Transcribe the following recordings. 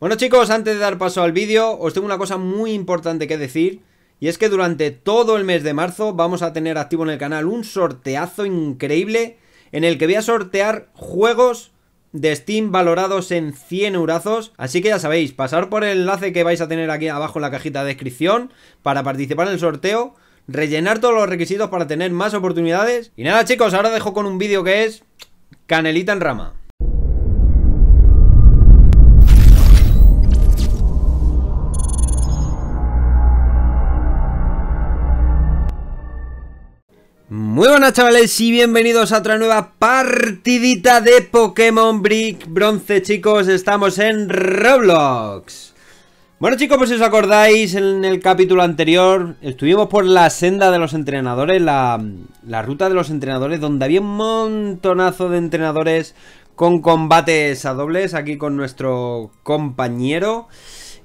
Bueno chicos, antes de dar paso al vídeo, os tengo una cosa muy importante que decir. Y es que durante todo el mes de marzo vamos a tener activo en el canal un sorteazo increíble en el que voy a sortear juegos de Steam valorados en 100 eurazos. Así que ya sabéis, pasar por el enlace que vais a tener aquí abajo en la cajita de descripción para participar en el sorteo, rellenar todos los requisitos para tener más oportunidades. Y nada chicos, ahora dejo con un vídeo que es Canelita en Rama. Muy buenas chavales y bienvenidos a otra nueva partidita de Pokémon Brick Bronce chicos, estamos en Roblox. Bueno chicos, pues si os acordáis en el capítulo anterior estuvimos por la senda de los entrenadores, la, la ruta de los entrenadores donde había un montonazo de entrenadores con combates a dobles aquí con nuestro compañero.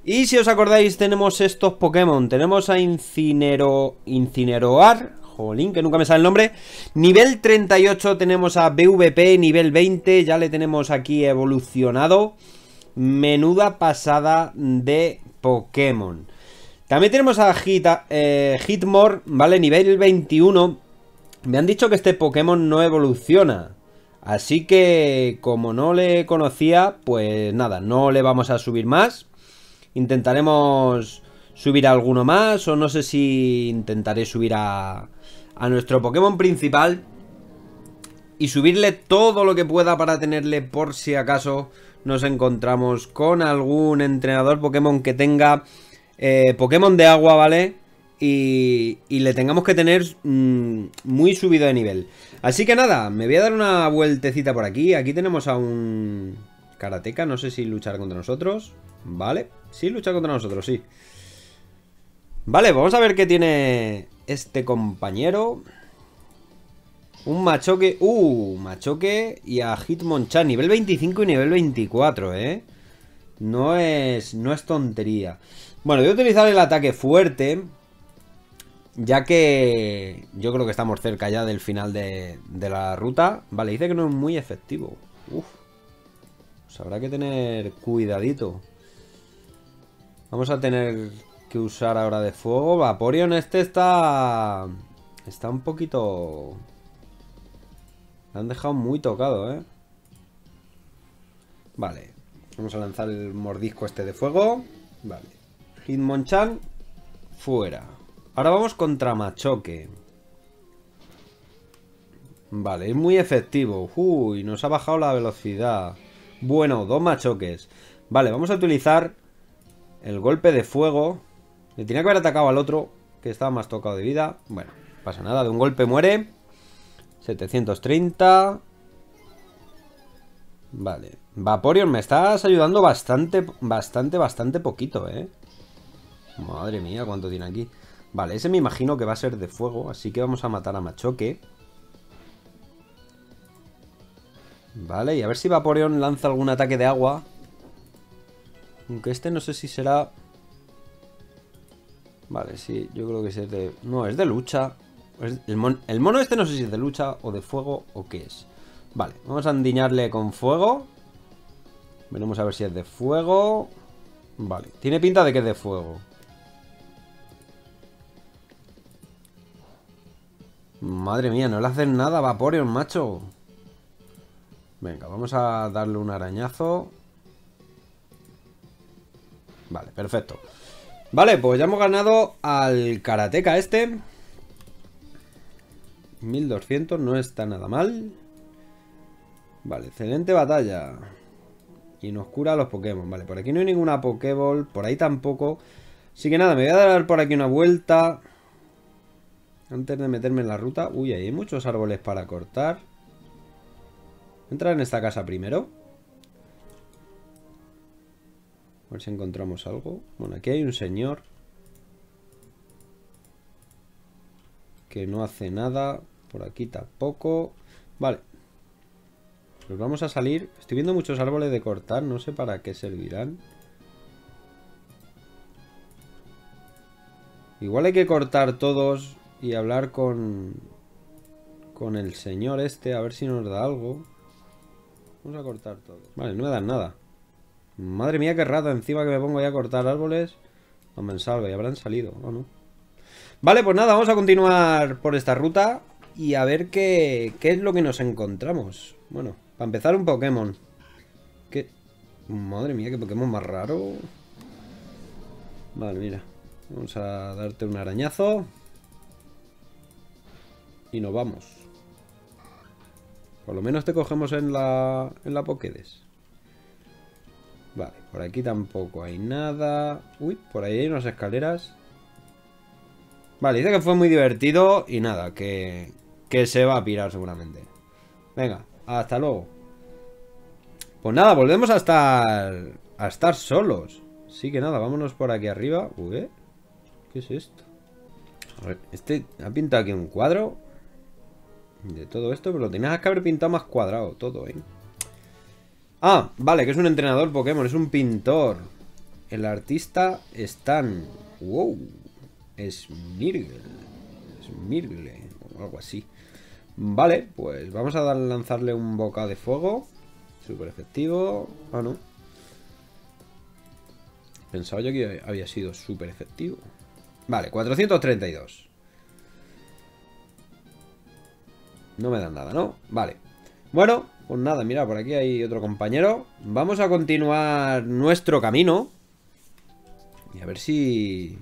Y si os acordáis tenemos estos Pokémon, tenemos a Incinero, Incineroar, Jolín, que nunca me sale el nombre. Nivel 38 tenemos a BVP, nivel 20, ya le tenemos aquí evolucionado. Menuda pasada de Pokémon. También tenemos a Hit, eh, Hitmore, ¿vale? Nivel 21. Me han dicho que este Pokémon no evoluciona. Así que, como no le conocía, pues nada, no le vamos a subir más. Intentaremos subir alguno más o no sé si intentaré subir a, a nuestro Pokémon principal y subirle todo lo que pueda para tenerle por si acaso nos encontramos con algún entrenador Pokémon que tenga eh, Pokémon de agua, ¿vale? Y, y le tengamos que tener mm, muy subido de nivel. Así que nada, me voy a dar una vueltecita por aquí. Aquí tenemos a un Karateka, no sé si luchar contra nosotros. Vale, sí, lucha contra nosotros, sí. Vale, vamos a ver qué tiene este compañero. Un machoque. Uh, machoque y a Hitmonchan. Nivel 25 y nivel 24, ¿eh? No es, no es tontería. Bueno, voy a utilizar el ataque fuerte. Ya que yo creo que estamos cerca ya del final de, la ruta. Vale, dice que no es muy efectivo. Uf. Pues habrá que tener cuidadito. Vamos a tener que usar ahora de fuego. Vaporeon este está... Está un poquito... Me han dejado muy tocado, ¿eh? Vale. Vamos a lanzar el mordisco este de fuego. Vale. Hitmonchan. Fuera. Ahora vamos contra Machoque. Vale, es muy efectivo. Uy, nos ha bajado la velocidad. Bueno, dos machoques. Vale, vamos a utilizar el golpe de fuego. Le tenía que haber atacado al otro, que estaba más tocado de vida. Bueno, pasa nada, de un golpe muere. 730. Vale. Vaporeon, me estás ayudando bastante, bastante, bastante poquito, ¿eh? Madre mía, cuánto tiene aquí. Vale, ese me imagino que va a ser de fuego, así que vamos a matar a Machoque. Vale, y a ver si Vaporeon lanza algún ataque de agua. Aunque este no sé si será Vale, sí, yo creo que es de... No, es de lucha. El, mono este no sé si es de lucha o de fuego o qué es. Vale, vamos a endiñarle con fuego. Veremos a ver si es de fuego. Vale, tiene pinta de que es de fuego. Madre mía, no le hacen nada a Vaporeon, macho. Venga, vamos a darle un arañazo. Vale, perfecto. Vale, pues ya hemos ganado al Karateka este. 1200, no está nada mal. Vale, excelente batalla. Y nos cura los Pokémon. Vale, por aquí no hay ninguna Pokéball. Por ahí tampoco. Así que nada, me voy a dar por aquí una vuelta. Antes de meterme en la ruta. Uy, ahí hay muchos árboles para cortar. Entrar en esta casa primero. Ver si encontramos algo. Bueno, aquí hay un señor. Que no hace nada. Por aquí tampoco. Vale. Pues vamos a salir. Estoy viendo muchos árboles de cortar. No sé para qué servirán. Igual hay que cortar todos y hablar con... Con el señor este. A ver si nos da algo. Vamos a cortar todo. Vale, no me dan nada. Madre mía, qué rata. Encima que me pongo ya a cortar árboles. No me salve, ya habrán salido, ¿o no? Vale, pues nada, vamos a continuar por esta ruta y a ver qué, qué es lo que nos encontramos. Bueno, para empezar un Pokémon. ¿Qué? Madre mía, qué Pokémon más raro. Vale, mira. Vamos a darte un arañazo. Y nos vamos. Por lo menos te cogemos en la, en la Pokédex. Vale, por aquí tampoco hay nada. Uy, por ahí hay unas escaleras. Vale, dice que fue muy divertido y nada, que, que se va a pirar seguramente. Venga, hasta luego. Pues nada, volvemos a estar a estar solos. Sí que nada, vámonos por aquí arriba. Uy, ¿qué es esto? A ver, este ha pintado aquí un cuadro de todo esto, pero lo tenías que haber pintado más cuadrado todo, ¿eh? Ah, vale, que es un entrenador Pokémon, es un pintor. El artista Stan. Wow. Es Mirgle. Es Mirgle. O algo así. Vale, pues vamos a lanzarle un boca de fuego. Súper efectivo. Ah, no. Pensaba yo que había sido súper efectivo. Vale, 432. No me dan nada, ¿no? Vale. Bueno, pues nada, mira, por aquí hay otro compañero. Vamos a continuar nuestro camino. Y a ver si...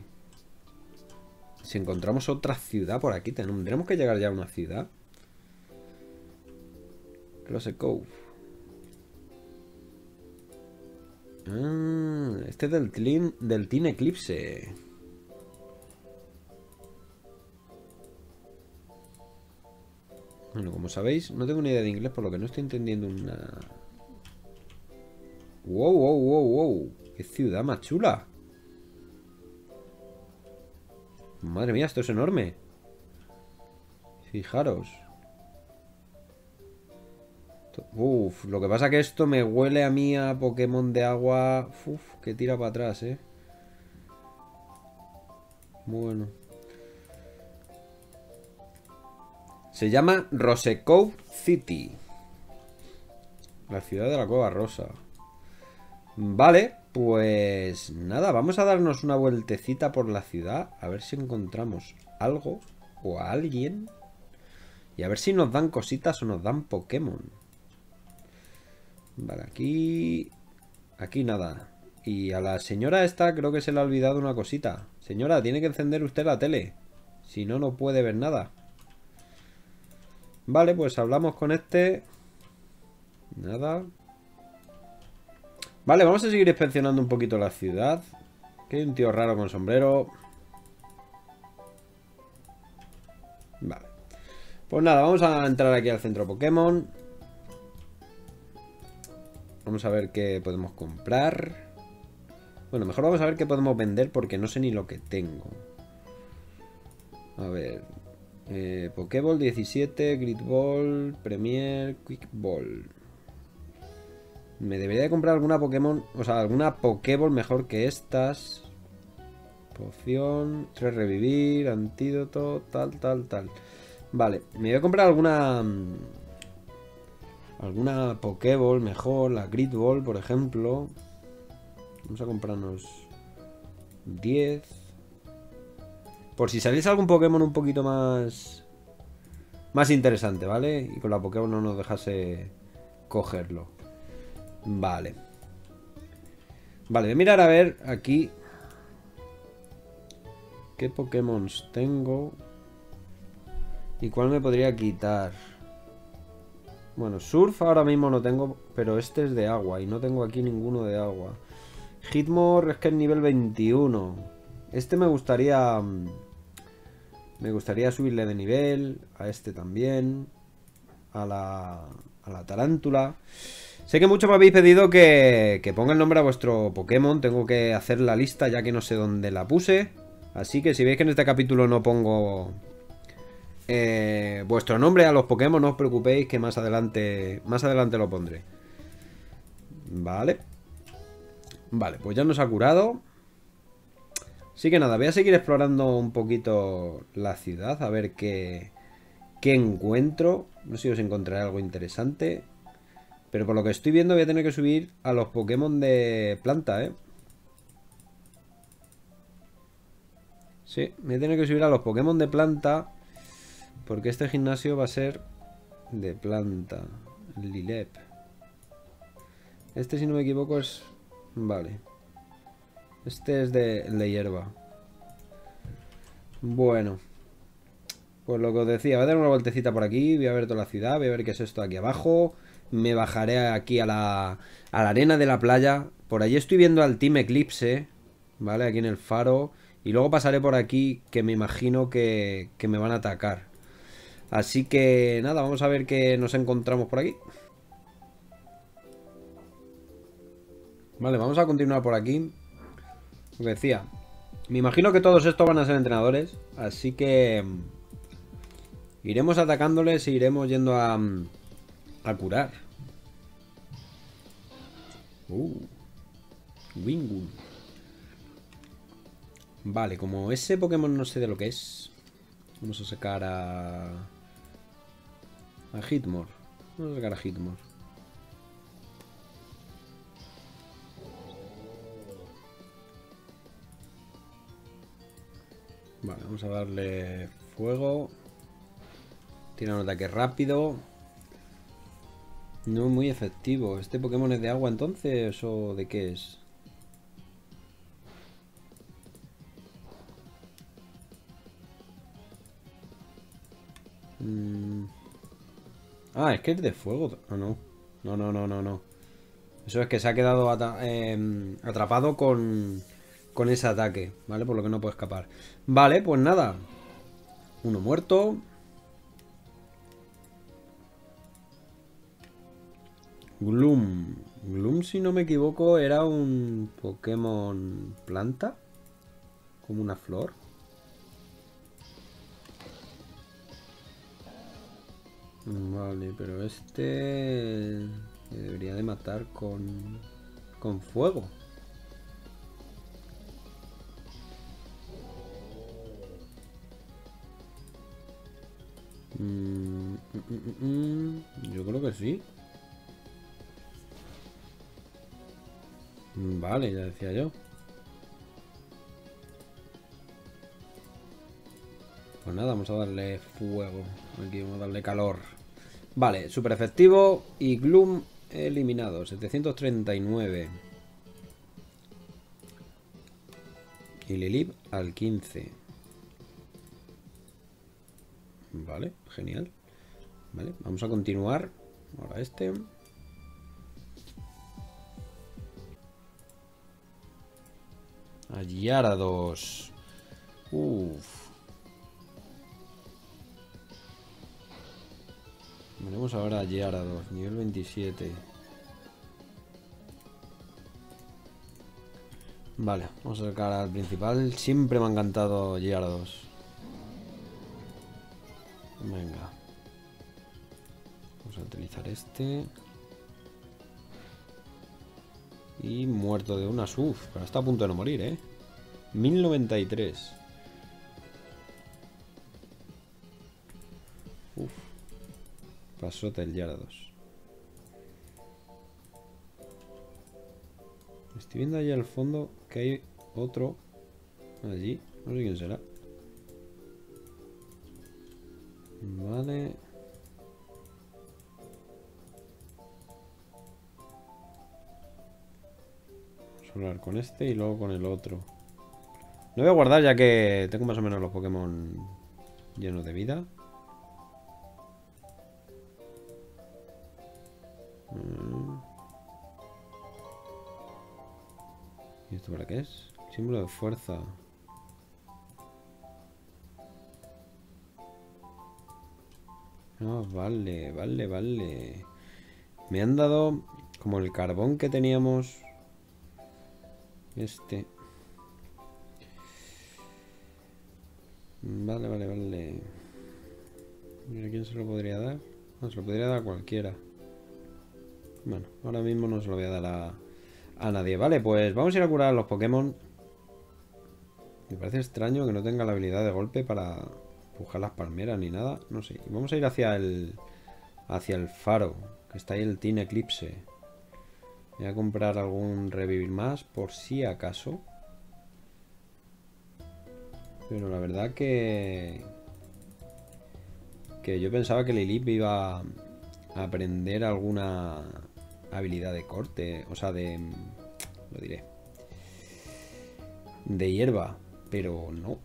Si encontramos otra ciudad por aquí. Tenemos que llegar ya a una ciudad. Close Cove. Ah, este es del, del Teen Eclipse. Bueno, como sabéis, no tengo ni idea de inglés, por lo que no estoy entendiendo una... ¡Wow, wow, wow, wow! ¡Qué ciudad más chula! Madre mía, esto es enorme. Fijaros. Uf, lo que pasa que esto me huele a mí a Pokémon de agua. Uf, que tira para atrás, eh. Bueno. Se llama Rosecove City. La ciudad de la cueva rosa. Vale, pues nada, vamos a darnos una vueltecita por la ciudad. A ver si encontramos algo o a alguien. Y a ver si nos dan cositas o nos dan Pokémon. Vale, aquí... Aquí nada. Y a la señora esta creo que se le ha olvidado una cosita. Señora, tiene que encender usted la tele. Si no, no puede ver nada. Vale, pues hablamos con este. Nada. Vale, vamos a seguir inspeccionando un poquito la ciudad. Que hay un tío raro con sombrero. Vale. Pues nada, vamos a entrar aquí al centro Pokémon. Vamos a ver qué podemos comprar. Bueno, mejor vamos a ver qué podemos vender porque no sé ni lo que tengo. A ver, eh, Pokéball 17, Grid Ball, Premier, Quick Ball. Me debería de comprar alguna Pokémon, o sea, alguna Pokéball mejor que estas. Poción, 3 revivir, antídoto, tal, tal, tal. Vale, me voy a comprar alguna... Mm, alguna Pokéball mejor, la Grid Ball, por ejemplo. Vamos a comprarnos 10. Por si saliese algún Pokémon un poquito más... Más interesante, ¿vale? Y con la Pokémon no nos dejase cogerlo. Vale. Vale, voy a mirar a ver aquí... ¿Qué Pokémon tengo? ¿Y cuál me podría quitar? Bueno, Surf ahora mismo no tengo, pero este es de agua y no tengo aquí ninguno de agua. Hitmore es que es nivel 21. Este me gustaría... Me gustaría subirle de nivel. A este también. A la, a la tarántula. Sé que mucho me habéis pedido que, que ponga el nombre a vuestro Pokémon. Tengo que hacer la lista ya que no sé dónde la puse. Así que si veis que en este capítulo no pongo eh, vuestro nombre a los Pokémon, no os preocupéis que más adelante, más adelante lo pondré. Vale. Vale, pues ya nos ha curado. Así que nada, voy a seguir explorando un poquito la ciudad, a ver qué, qué encuentro. No sé si os encontraré algo interesante. Pero por lo que estoy viendo voy a tener que subir a los Pokémon de planta, ¿eh? Sí, voy a tener que subir a los Pokémon de planta. Porque este gimnasio va a ser de planta. Lilep. Este, si no me equivoco, es... Vale. Este es de, de hierba. Bueno. Pues lo que os decía, voy a dar una vueltecita por aquí, voy a ver toda la ciudad, voy a ver qué es esto aquí abajo me bajaré aquí a la, a la arena de la playa. Por allí estoy viendo al Team Eclipse, ¿vale? Aquí en el faro. Y luego pasaré por aquí, que me imagino que, que me van a atacar. Así que nada, vamos a ver qué nos encontramos por aquí. Vale, vamos a continuar por aquí. Decía, me imagino que todos estos van a ser entrenadores. Así que... Mm, iremos atacándoles e iremos yendo a... Mm, a curar. Uh. Wingun. Vale, como ese Pokémon no sé de lo que es. Vamos a sacar a... A Hitmore. Vamos a sacar a Hitmore. Vale, vamos a darle fuego. Tiene un ataque rápido. No muy efectivo. ¿Este Pokémon es de agua entonces o de qué es? Mm. Ah, es que es de fuego. No, no. No, no, no, no, no. Eso es que se ha quedado em, atrapado con, con ese ataque, ¿vale? Por lo que no puede escapar. Vale, pues nada. Uno muerto. Gloom. Gloom, si no me equivoco, era un Pokémon planta. Como una flor. Vale, pero este debería de matar con, con fuego. Yo creo que sí. Vale, ya decía yo. Pues nada, vamos a darle fuego. Aquí vamos a darle calor. Vale, super efectivo y Gloom eliminado. 739. Y Lilip al 15. Vale, genial. Vale, vamos a continuar. Ahora este. A Yarados. Uf. Veremos ahora a Yarados, nivel 27. Vale, vamos a sacar al principal. Siempre me ha encantado Gyarados. Este. Y muerto de una SUF. Pero está a punto de no morir, ¿eh? 1093. Uf. Pasó el Yarados. Estoy viendo allá al fondo que hay otro allí. No sé quién será. Con este y luego con el otro. Lo voy a guardar ya que tengo más o menos los Pokémon llenos de vida. Mm. ¿Y esto para qué es? Símbolo de fuerza. Ah, vale, vale, vale. Me han dado como el carbón que teníamos este. Vale, vale, vale. ¿A quién se lo podría dar? No, se lo podría dar a cualquiera. Bueno, ahora mismo no se lo voy a dar a, a nadie. Vale, pues vamos a ir a curar a los Pokémon. Me parece extraño que no tenga la habilidad de golpe para empujar las palmeras ni nada. No sé. Vamos a ir hacia el... Hacia el faro. Que está ahí el Team Eclipse. Voy a comprar algún revivir más por si acaso. Pero la verdad que... Que yo pensaba que Lilith iba a aprender alguna habilidad de corte. O sea, de... Lo diré. De hierba. Pero no.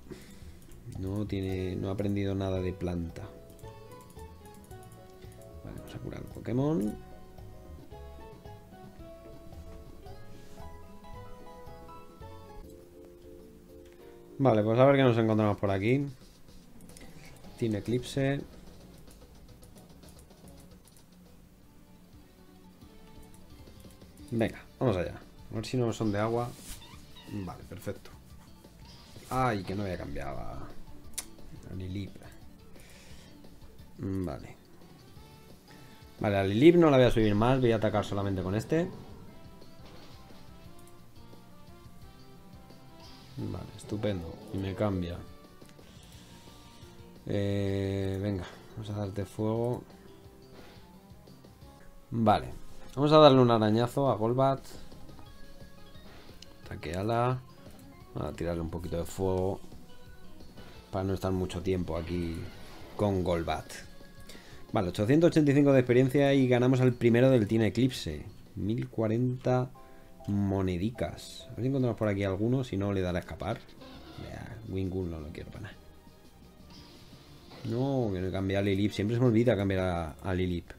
No tiene. No ha aprendido nada de planta. Vamos a curar el Pokémon. Vale, pues a ver qué nos encontramos por aquí. Tiene Eclipse. Venga, vamos allá. A ver si no son de agua. Vale, perfecto. Ay, que no había cambiado a, Lilip. Vale. Vale, a Lilip no la voy a subir más. Voy a atacar solamente con este. Vale, estupendo. Y me cambia. Eh, venga, vamos a darte fuego. Vale. Vamos a darle un arañazo a Golbat. Taqueala. Vamos a tirarle un poquito de fuego. Para no estar mucho tiempo aquí con Golbat. Vale, 885 de experiencia y ganamos al primero del Team Eclipse. 1040 monedicas. A ver si encontramos por aquí alguno. Si no, le dará a escapar. Ya, Wingull no lo quiero para nada. No, que no he cambiado a Lilip. Siempre se me olvida cambiar a, a Lilip.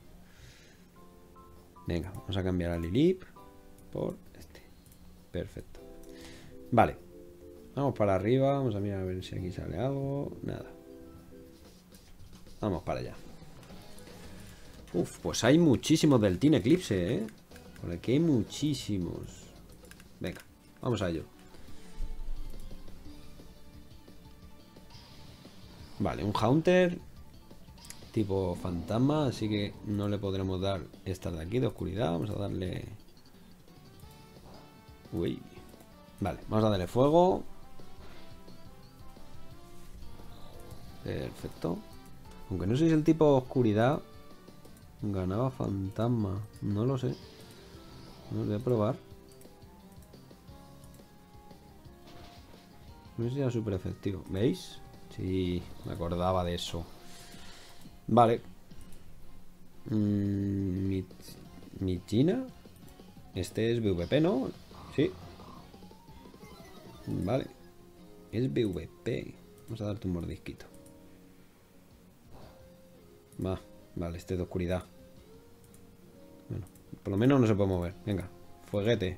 Venga, vamos a cambiar a Lilip por este. Perfecto. Vale. Vamos para arriba. Vamos a mirar a ver si aquí sale algo. Nada. Vamos para allá. Uf, pues hay muchísimos del Team Eclipse, ¿eh? Por aquí hay muchísimos. Venga, vamos a ello. Vale, un Haunter tipo fantasma, así que no le podremos dar esta de aquí de oscuridad. Vamos a darle... Uy. Vale, vamos a darle fuego. Perfecto. Aunque no si el tipo oscuridad ganaba fantasma. No lo sé. No voy a probar. No sé si era súper efectivo. ¿Veis? Sí, me acordaba de eso. Vale. Mm, mi, China. Este es VVP, ¿no? Sí. Vale. Es VVP. Vamos a darte un mordisquito. Va. Vale, este es de oscuridad. Por lo menos no se puede mover. Venga, fueguete.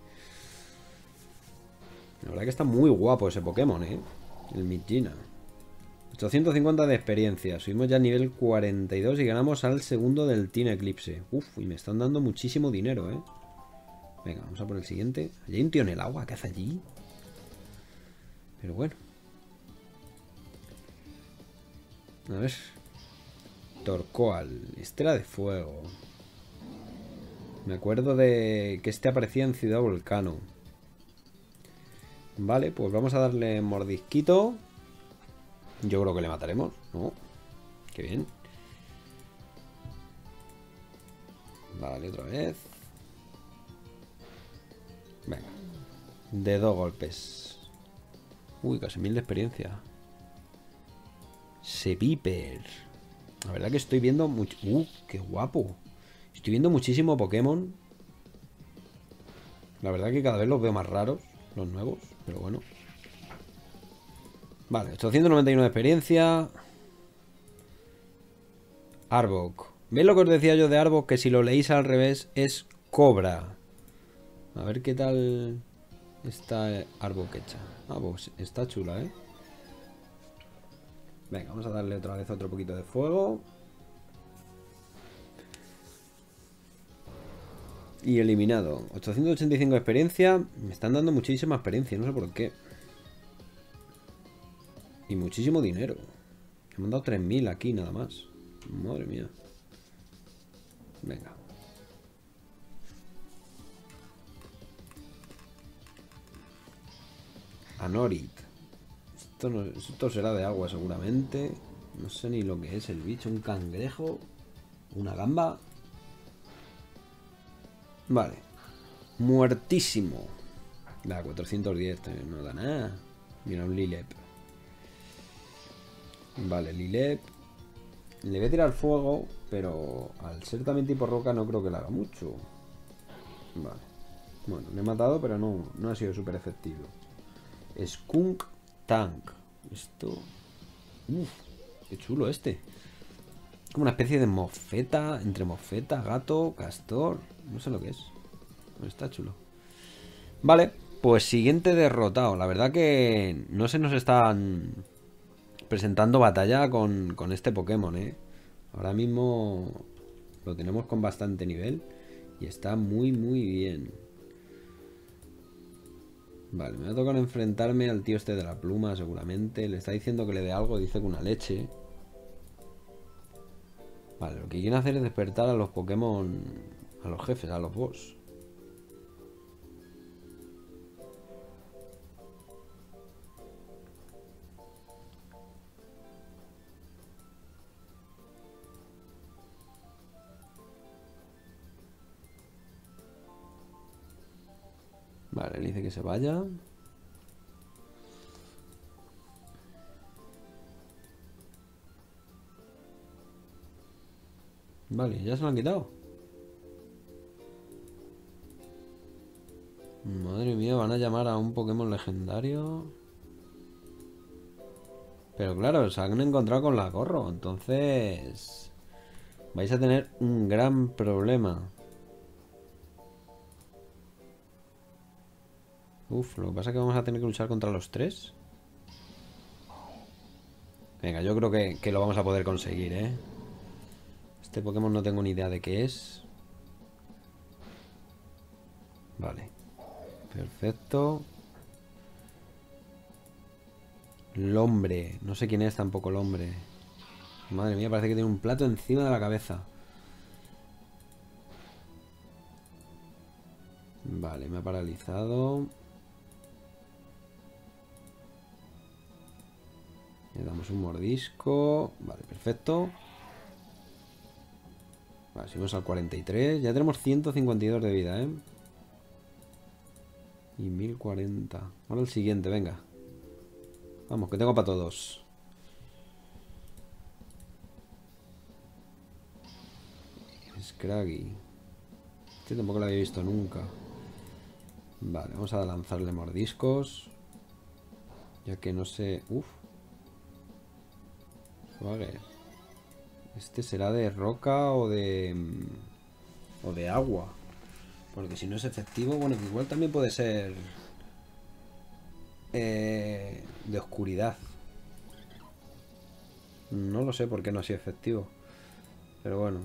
La verdad que está muy guapo ese Pokémon, ¿eh? El Midgina. 850 de experiencia. Subimos ya a nivel 42 y ganamos al segundo del Team Eclipse. Uf, y me están dando muchísimo dinero, ¿eh? Venga, vamos a por el siguiente. Allí hay un tío en el agua. ¿Qué hace allí? Pero bueno. A ver. Torcoal. Estela de fuego. Me acuerdo de que este aparecía en Ciudad Volcano. Vale, pues vamos a darle mordisquito. Yo creo que le mataremos, ¿no? Qué bien. Vale, otra vez. Venga. De dos golpes. Uy, casi mil de experiencia. Seviper. La verdad que estoy viendo mucho... ¡Uh, qué guapo! Estoy viendo muchísimo Pokémon. La verdad que cada vez los veo más raros, los nuevos, pero bueno. Vale, 891 de experiencia. Arbok. ¿Veis lo que os decía yo de Arbok? Que si lo leéis al revés es Cobra. A ver qué tal está Arbok hecha. Ah, pues está chula, ¿eh? Venga, vamos a darle otra vez otro poquito de fuego. Y eliminado. 885 de experiencia. Me están dando muchísima experiencia, no sé por qué. Y muchísimo dinero. Me han dado 3.000 aquí nada más. Madre mía. Venga. Anorit. Esto, no, esto será de agua seguramente. No sé ni lo que es el bicho. Un cangrejo. Una gamba. Vale. Muertísimo. Da, 410, no da nada. Mira, un Lilep. Vale, Lilep. Le voy a tirar fuego, pero al ser también tipo roca no creo que le haga mucho. Vale. Bueno, le he matado, pero no, no ha sido súper efectivo. Skunk Tank. Esto... Uf, qué chulo este. Como una especie de mofeta, entre mofeta, gato, castor. No sé lo que es. Está chulo. Vale, pues siguiente derrotado. La verdad que no se nos están presentando batalla con, con este Pokémon, ¿eh? Ahora mismo lo tenemos con bastante nivel y está muy, muy bien. Vale, me va a tocar enfrentarme al tío este de la pluma, seguramente. Le está diciendo que le dé algo, dice que una leche. Vale, lo que quieren hacer es despertar a los Pokémon, a los jefes, a los boss. Vale, le dice que se vaya. Vale, ya se lo han quitado. Madre mía, van a llamar a un Pokémon legendario. Pero claro, se han encontrado con la corro. Entonces... Vais a tener un gran problema. Uf, lo que pasa es que vamos a tener que luchar contra los tres. Venga, yo creo que, que lo vamos a poder conseguir, ¿eh? Este Pokémon no tengo ni idea de qué es. Vale. Perfecto. El hombre. No sé quién es tampoco el hombre. Madre mía, parece que tiene un plato encima de la cabeza. Vale, me ha paralizado. Le damos un mordisco. Vale, perfecto. Vale, subimos al 43. Ya tenemos 152 de vida, ¿eh? Y 1040. Ahora el siguiente, venga. Vamos, que tengo para todos. Scraggy. Este tampoco lo había visto nunca. Vale, vamos a lanzarle mordiscos. Ya que no sé... Uf. Vale. Este será de roca o de... Mm, o de agua. Porque si no es efectivo, bueno, igual también puede ser... Eh, de oscuridad. No lo sé por qué no ha sido efectivo. Pero bueno.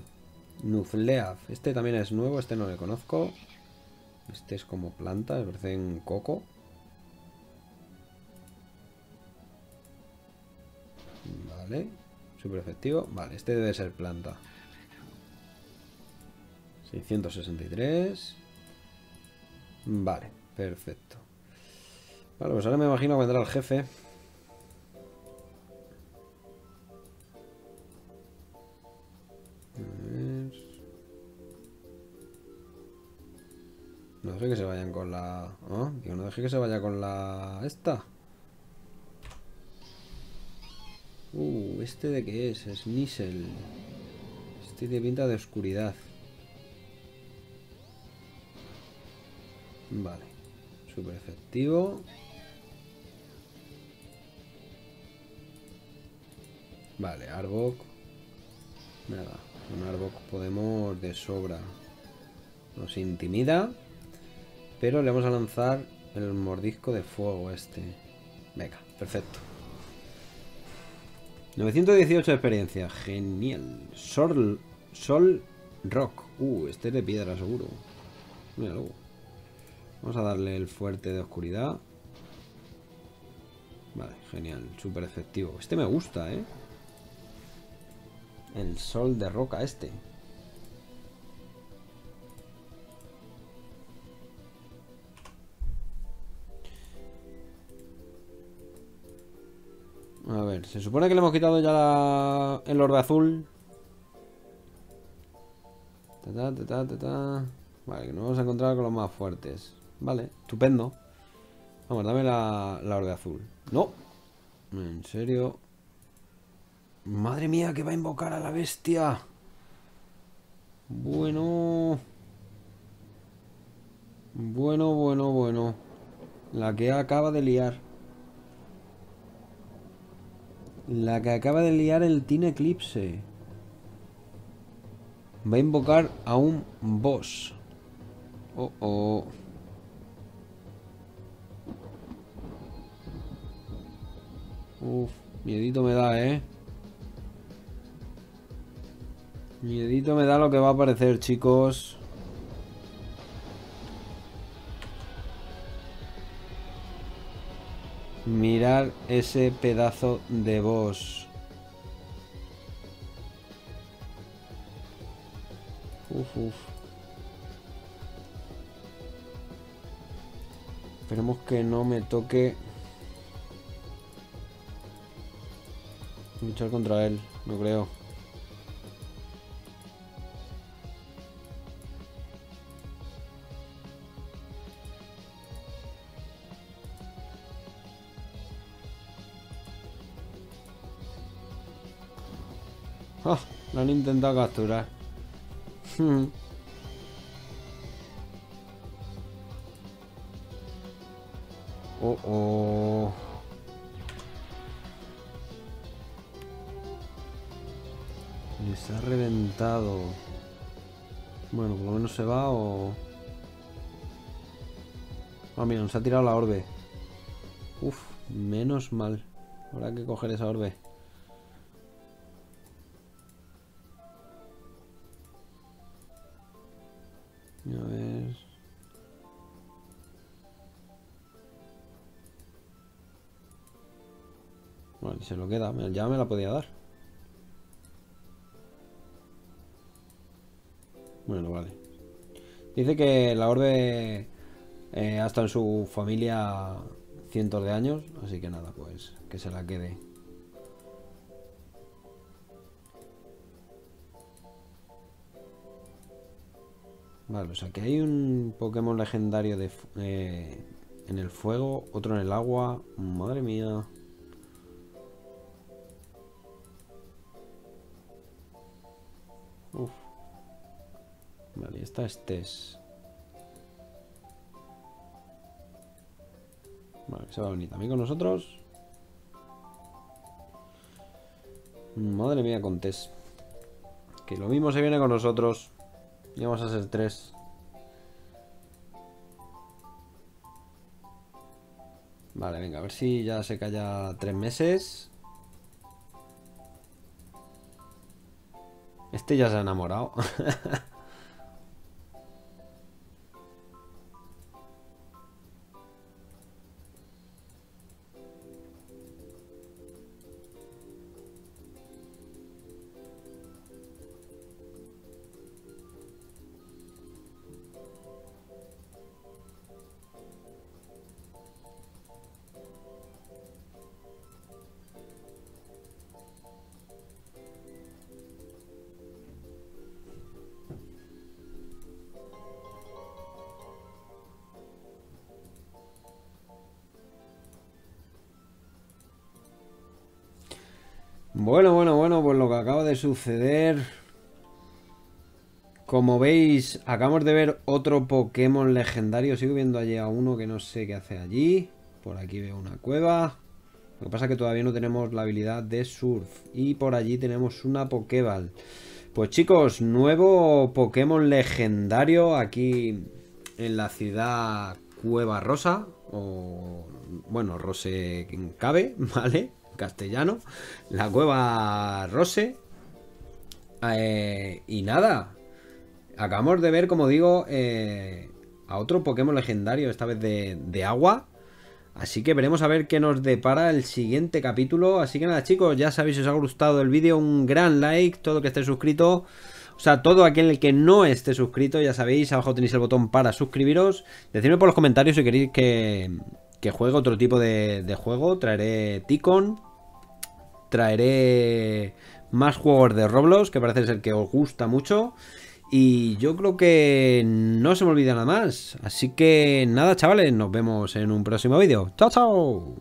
Nuzleaf. Este también es nuevo, este no le conozco. Este es como planta, me parece un coco. Vale. Super efectivo. Vale, este debe ser planta. 663. Vale, perfecto. Vale, pues ahora me imagino que vendrá el jefe. No deje que se vayan con la... ¿Oh? no deje que se vaya con la... Esta. ¿Este de qué es? Es Nissel. Este tiene pinta de oscuridad. Vale. Súper efectivo. Vale, Arbok. Nada, con Arbok podemos de sobra. Nos intimida. Pero le vamos a lanzar el mordisco de fuego este. Venga, perfecto. 918 de experiencia. Genial. Sol, Sol Rock. Uh, este es de piedra seguro. Míralo. Vamos a darle el fuerte de oscuridad. Vale, genial. Súper efectivo. Este me gusta, ¿eh? El sol de roca este. A ver, se supone que le hemos quitado ya el orbe azul. Ta, ta, ta, Vale, que nos vamos a encontrar con los más fuertes. Vale, estupendo. Vamos, dame la, la orde azul. No. En serio. Madre mía, que va a invocar a la bestia. Bueno. Bueno, bueno, bueno. La que acaba de liar. La que acaba de liar el Teen Eclipse. Va a invocar a un boss. Oh, oh. Uf, miedito me da, ¿eh? Miedito me da lo que va a aparecer, chicos. Mirar ese pedazo de boss. Uf, uf. Esperemos que no me toque luchar contra él, no creo. Intentado capturar. Hmm. Oh, oh. Les ha reventado. Bueno, por lo menos se va o... Ah, mira, nos ha tirado la orbe. Uf, menos mal. Habrá que coger esa orbe. Se lo queda. Ya me la podía dar. Bueno, vale. Dice que la orbe eh, ha estado en su familia cientos de años, así que nada, pues que se la quede. Vale, o sea que hay un Pokémon legendario de, eh, en el fuego, otro en el agua. Madre mía. Vale, esta es Tess. Vale, se va a venir también con nosotros. Madre mía con Tess. Que lo mismo se viene con nosotros. Y vamos a ser tres. Vale, venga, a ver si ya se calla tres meses. Este ya se ha enamorado. Bueno, bueno, bueno, pues lo que acaba de suceder. Como veis, acabamos de ver otro Pokémon legendario. Sigo viendo allí a uno que no sé qué hace allí. Por aquí veo una cueva. Lo que pasa es que todavía no tenemos la habilidad de surf. Y por allí tenemos una Pokéball. Pues chicos, nuevo Pokémon legendario aquí en la ciudad Cueva Rosa. O bueno, Rose Cabe, ¿vale? Castellano, la cueva Rose. Eh, y nada, acabamos de ver, como digo, eh, a otro Pokémon legendario, esta vez de, agua. Así que veremos a ver qué nos depara el siguiente capítulo. Así que nada, chicos, ya sabéis, si os ha gustado el vídeo, un gran like, todo que esté suscrito. O sea, todo aquel que no esté suscrito, ya sabéis, abajo tenéis el botón para suscribiros. Decidme por los comentarios si queréis que, que juegue otro tipo de, de juego. Traeré Ticon, traeré más juegos de Roblox, que parece ser que os gusta mucho. Y yo creo que no se me olvida nada más. Así que nada, chavales, nos vemos en un próximo vídeo. ¡Chao, chao!